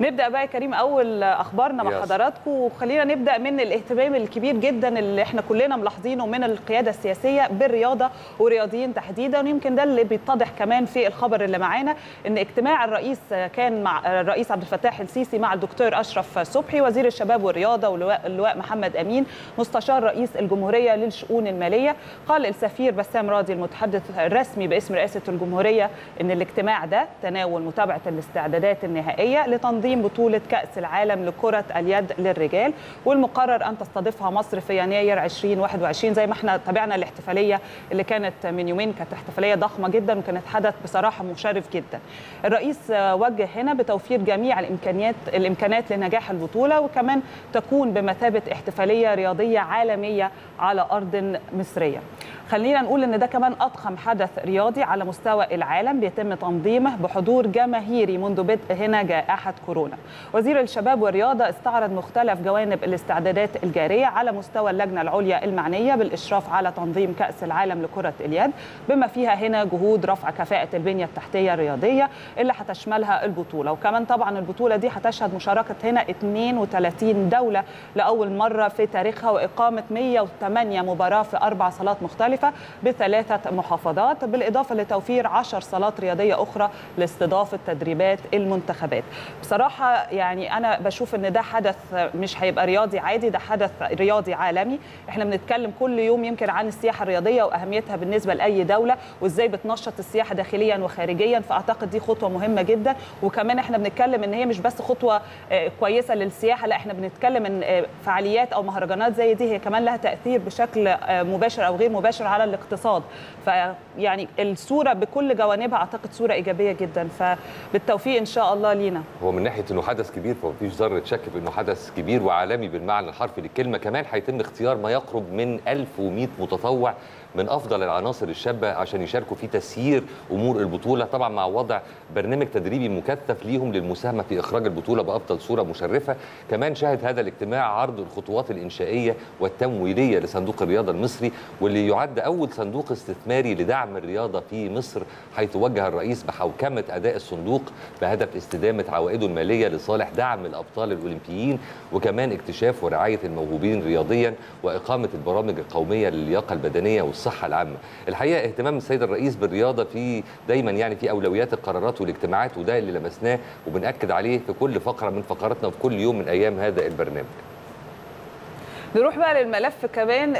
نبدأ بقى يا كريم أول أخبارنا مع. حضراتكم وخلينا نبدأ من الاهتمام الكبير جدا اللي إحنا كلنا ملاحظينه من القيادة السياسية بالرياضة ورياضيين تحديدا ويمكن ده اللي بيتضح كمان في الخبر اللي معانا إن اجتماع الرئيس كان مع الرئيس عبد الفتاح السيسي مع الدكتور أشرف صبحي وزير الشباب والرياضة واللواء اللواء محمد أمين مستشار رئيس الجمهورية للشؤون المالية قال السفير بسام راضي المتحدث الرسمي باسم رئاسة الجمهورية إن الاجتماع ده تناول متابعة الاستعدادات النهائية لتنظيم بطولة كأس العالم لكرة اليد للرجال والمقرر أن تستضيفها مصر في يناير 2021 زي ما إحنا تابعنا الاحتفالية اللي كانت من يومين كانت احتفالية ضخمة جدا وكانت حدث بصراحة مشرف جدا. الرئيس وجه هنا بتوفير جميع الإمكانيات الامكانات لنجاح البطولة وكمان تكون بمثابة احتفالية رياضية عالمية على أرض مصرية. خلينا نقول إن ده كمان أضخم حدث رياضي على مستوى العالم بيتم تنظيمه بحضور جماهيري منذ بدء هنا جائحة كورونا. وزير الشباب والرياضة استعرض مختلف جوانب الاستعدادات الجارية على مستوى اللجنة العليا المعنية بالإشراف على تنظيم كأس العالم لكرة اليد بما فيها هنا جهود رفع كفاءة البنية التحتية الرياضية اللي هتشملها البطولة وكمان طبعا البطولة دي هتشهد مشاركة هنا 32 دولة لأول مرة في تاريخها وإقامة 108 مباراة في أربع صالات مختلفة بثلاثة محافظات بالإضافة لتوفير 10 صالات رياضية أخرى لاستضافة تدريبات المنتخبات. بصراحة يعني أنا بشوف إن ده حدث مش هيبقى رياضي عادي ده حدث رياضي عالمي. إحنا بنتكلم كل يوم يمكن عن السياحة الرياضية وأهميتها بالنسبة لأي دولة وإزاي بتنشط السياحة داخليا وخارجيا فأعتقد دي خطوة مهمة جدا. وكمان إحنا بنتكلم إن هي مش بس خطوة آه، كويسة للسياحة لا إحنا بنتكلم إن آه، فعاليات أو مهرجانات زي دي هي كمان لها تأثير بشكل آه، مباشر أو غير مباشر على الاقتصاد. فيعني الصورة بكل جوانبها أعتقد صورة إيجابية جدا. فبالتوفيق إن شاء الله لينا. هو من ناحية إنه حدث كبير فمفيش ذرة شك في إنه حدث كبير وعالمي بالمعنى الحرفي للكلمة. كمان هيتم اختيار ما يقرب من 1100 متطوع من أفضل العناصر الشابة عشان يشاركوا في تسيير أمور البطولة. طبعا مع وضع برنامج تدريبي مكثف ليهم للمساهمة في إخراج البطولة بأفضل صورة مشرفة. كمان شهد هذا الاجتماع عرض الخطوات الإنشائية والتمويلية لصندوق الرياضة المصري واللي يعد أول صندوق استثماري لدعم الرياضة في مصر حيث وجه الرئيس بحوكمة أداء الصندوق بهدف استدامة عوائده الماليه لصالح دعم الأبطال الأولمبيين وكمان اكتشاف ورعاية الموهوبين رياضيا وإقامة البرامج القومية للياقة البدنية والصحه العامة. الحقيقة اهتمام السيد الرئيس بالرياضة في دايما يعني في أولويات القرارات والاجتماعات وده اللي لمسناه وبنأكد عليه في كل فقرة من فقراتنا وفي كل يوم من أيام هذا البرنامج. نروح بقى للملف كمان